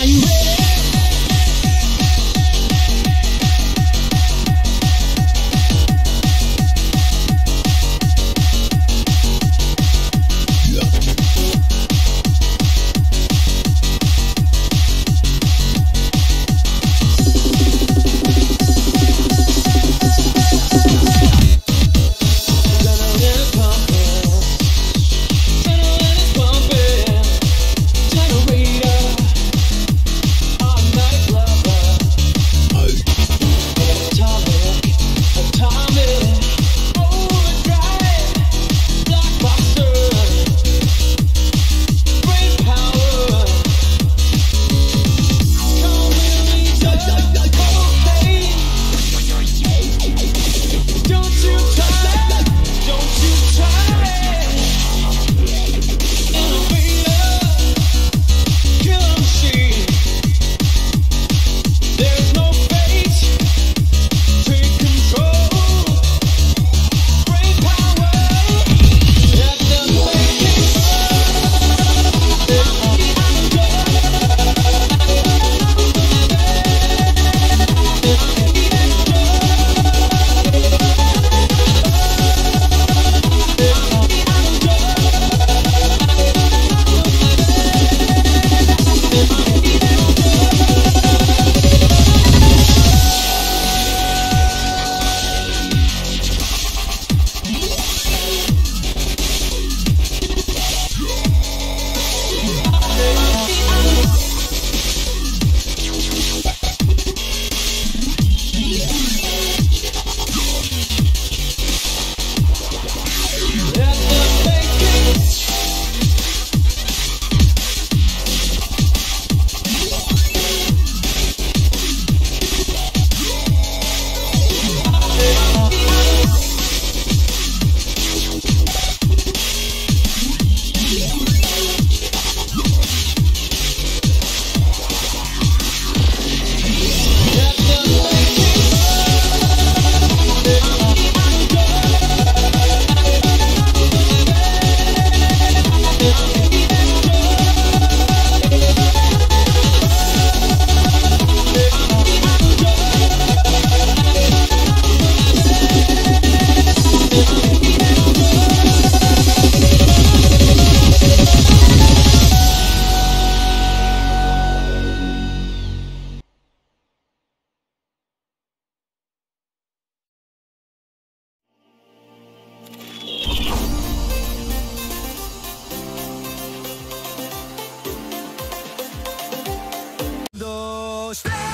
You ready? Stay.